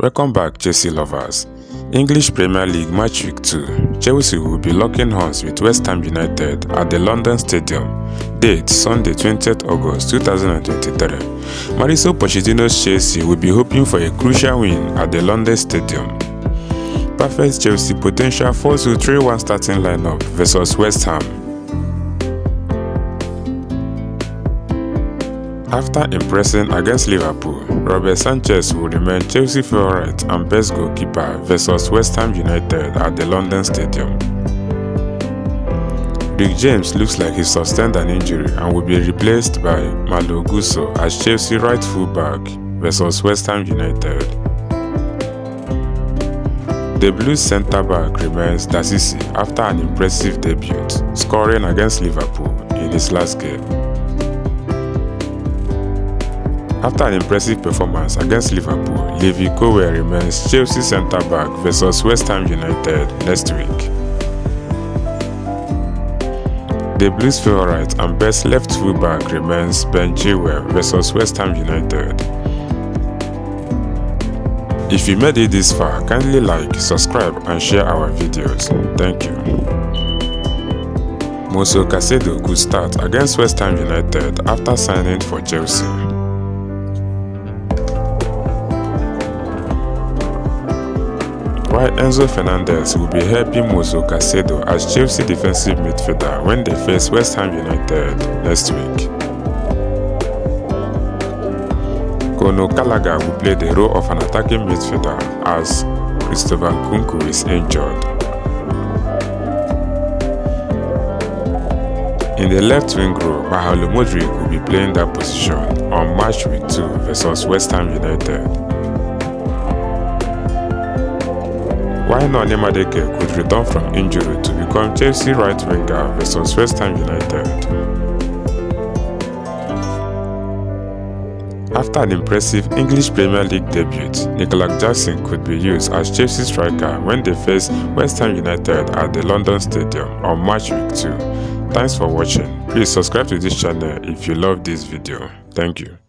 Welcome back Chelsea lovers. English Premier League match week 2. Chelsea will be locking horns with West Ham United at the London Stadium. Date Sunday 20th August 2023. Mauricio Pochettino's Chelsea will be hoping for a crucial win at the London Stadium. Perfect Chelsea potential 4-3-1 starting lineup versus West Ham. After impressing against Liverpool, Robert Sanchez will remain Chelsea favourite and best goalkeeper versus West Ham United at the London Stadium. Reece James looks like he sustained an injury and will be replaced by Malo Gusto as Chelsea right fullback versus West Ham United. The Blues centre-back remains Disasi after an impressive debut, scoring against Liverpool in his last game. After an impressive performance against Liverpool, Levi Colwill remains Chelsea centre-back versus West Ham United next week. The Blues favourite and best left full-back remains Ben Chilwell versus West Ham United. If you made it this far, kindly like, subscribe and share our videos. Thank you. Moisés Caicedo could start against West Ham United after signing for Chelsea. While Enzo Fernandez will be helping Moisés Caicedo as Chelsea defensive midfielder when they face West Ham United next week. Conor Gallagher will play the role of an attacking midfielder as Christopher Nkunku is injured. In the left wing role, Mykhailo Mudryk will be playing that position on match week 2 versus West Ham United. While Noni Madueke could return from injury to become Chelsea right winger versus West Ham United. After an impressive English Premier League debut, Nicolas Jackson could be used as Chelsea striker when they face West Ham United at the London Stadium on March week 2. Thanks for watching. Please subscribe to this channel if you love this video. Thank you.